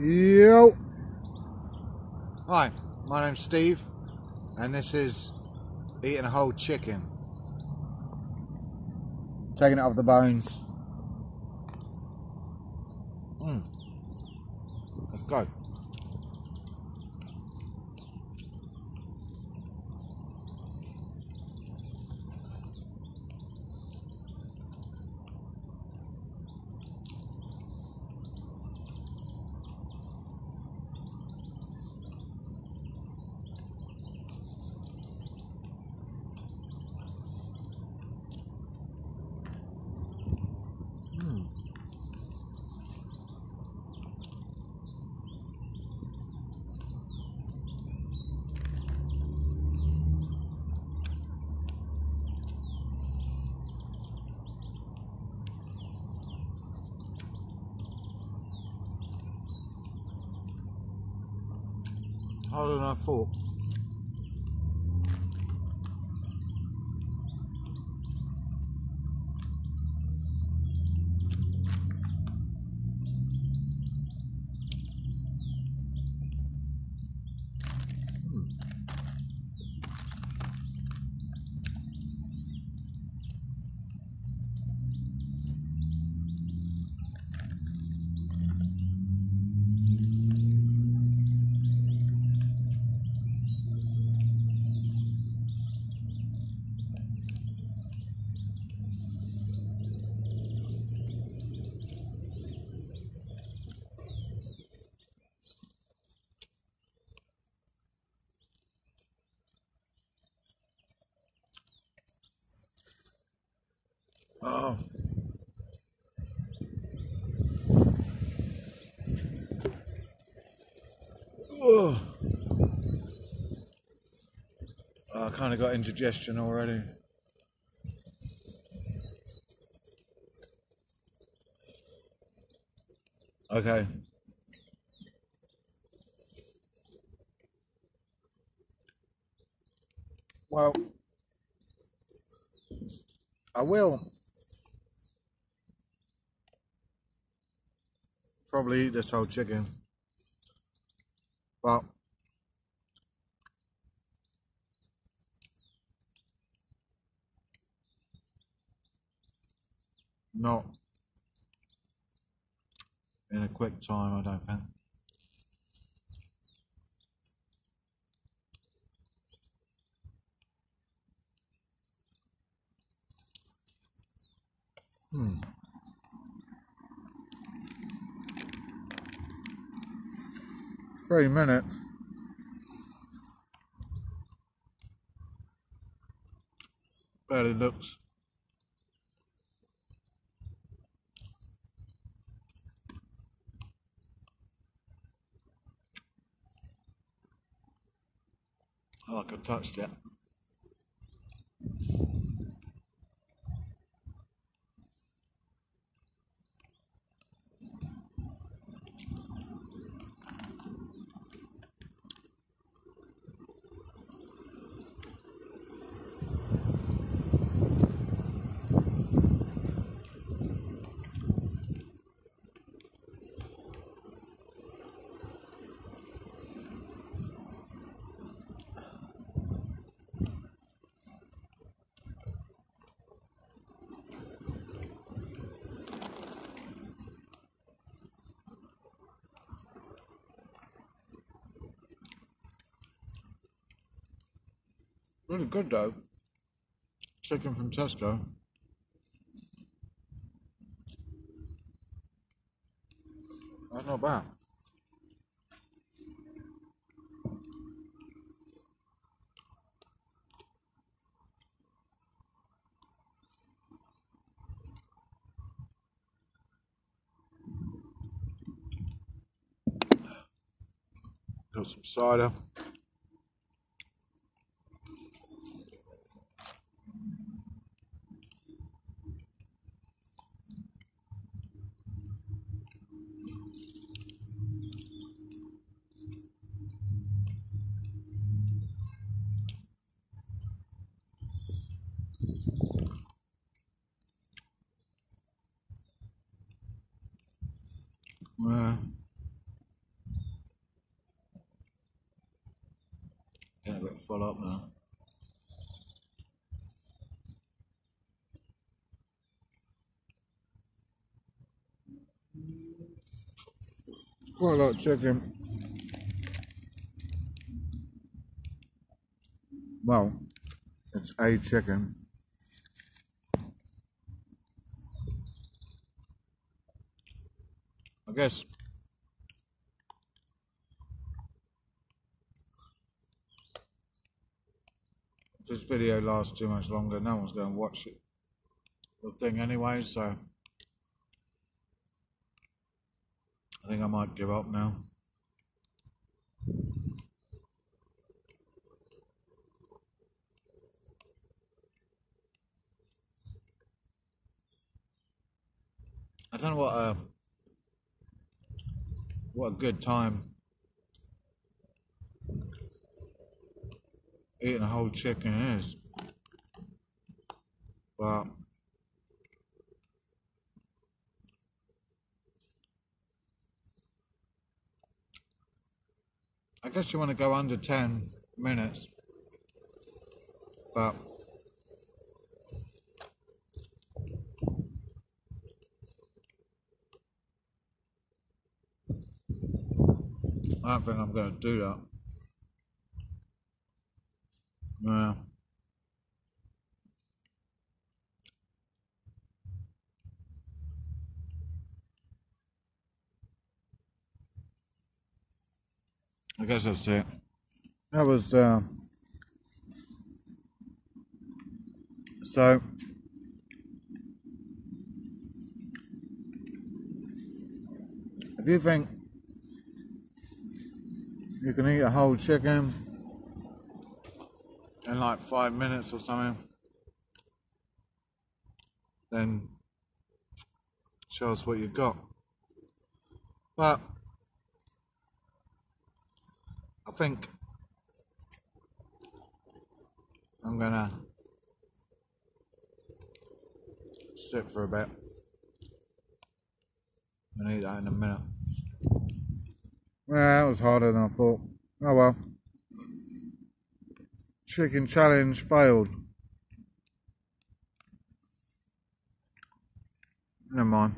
Yo. Hi, my name's Steve, and this is eating a whole chicken. Taking it off the bones. Mm. Let's go. Harder than I thought. Oh. Oh. I kind of got indigestion already. Okay. Well, I will probably eat this whole chicken, but not in a quick time, I don't think. Hmm. Three minutes. Barely looks. like I touched it. Really good though. Chicken from Tesco. That's not bad. Got some cider. Yeah. Full up now. Quite a lot of chicken. Well, it's a chicken. I guess this video lasts too much longer, no one's going to watch it. The thing anyway, so I think I might give up now. I don't know what a what a good time eating a whole chicken is, but I guess you want to go under ten minutes, but. I don't think I'm going to do that. Yeah. I guess that's it. That was uh, so. If you think you can eat a whole chicken in like five minutes or something. Then show us what you've got. But I think I'm gonna sit for a bit and eat that in a minute. Yeah, that was harder than I thought. Oh well. Chicken challenge failed. Never mind.